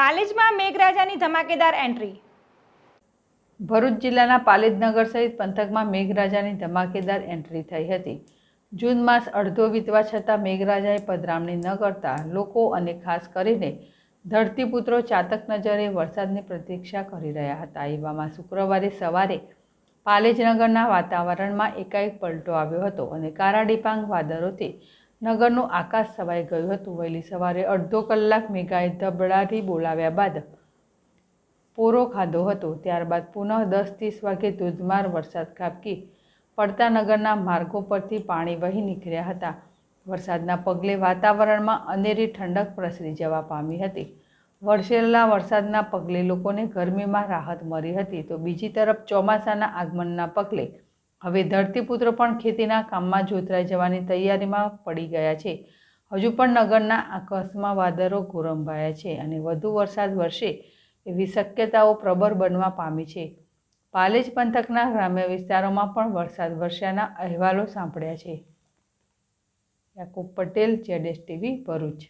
પાલેજમાં મેઘરાજાની ધમાકેદાર એન્ટ્રી. ભરૂચ જિલ્લાના પાલેજનગર સહિત પંથકમાં મેઘરાજાની ધમાકેદાર એન્ટ્રી થઈ હતી. જૂન માસ અડધો વીતવા છતાં મેઘરાજાએ પધરામણી ન કરતા લોકો અને ખાસ કરીને ધરતીપુત્રો ચાતક નજરે વરસાદની પ્રતીક્ષા કરી રહ્યા હતા. એવામાં શુક્રવારે સવારે પાલેજનગરના વાતાવરણમાં એકાએક પલટો આવ્યો હતો અને કારા ડિપાંગ વાદળોથી નગરનું આકાશ સવાઈ ગયું હતું. વહેલી સવારે અડધો કલાક મેઘાએ ધબડાટી બોલાવ્યા બાદ પોરો ખાધો હતો. ત્યારબાદ પુનઃ દસ ત્રીસ વાગે ધોધમાર વરસાદ ખાબકી પડતા નગરના માર્ગો પરથી પાણી વહી નીકળ્યા હતા. વરસાદના પગલે વાતાવરણમાં અનેરી ઠંડક પ્રસરી જવા પામી હતી. વરસેલા વરસાદના પગલે લોકોને ગરમીમાં રાહત મળી હતી. તો બીજી તરફ ચોમાસાના આગમનના પગલે હવે ધરતીપુત્રો પણ ખેતીના કામમાં જોતરાઈ જવાની તૈયારીમાં પડી ગયા છે. હજુ પણ નગરના આકાશમાં વાદળો ગોરંભાયા છે અને વધુ વરસાદ વરસે એવી શક્યતાઓ પ્રબળ બનવા પામી છે. પાલેજ પંથકના ગ્રામ્ય વિસ્તારોમાં પણ વરસાદ વરસ્યાના અહેવાલો સાંભળ્યા છે. યાકુબ પટેલ જેડેસ ટીવી ભરૂચ.